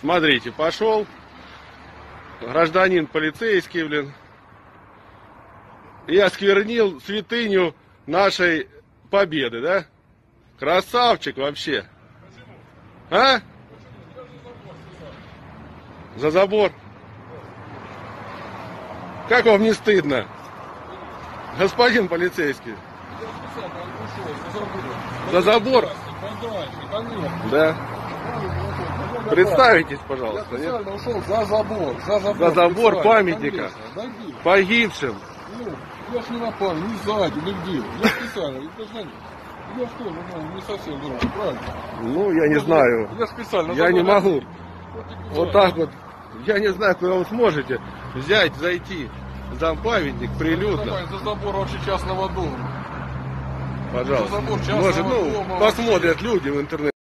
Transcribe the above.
Смотрите, пошел гражданин полицейский, блин, и осквернил святыню нашей победы, да? Красавчик вообще. А? За забор. Как вам не стыдно? Господин полицейский. За забор? Да. Представитесь, пожалуйста. Я специально ушел за забор. За забор, За забор памятника. конечно. Погибшим. Ну, я ж не напал, ни сзади, ни где. Я специально, я. Я что, ну, не совсем дурак, правильно? Ну, я не знаю. Я специально. Я не могу. Вот, так вот. Я не знаю, куда вы сможете взять, зайти за памятник прилюдно. Давай, за забор вообще частного дома. Пожалуйста. за забор частного Может, ну, дома посмотрят люди в интернете.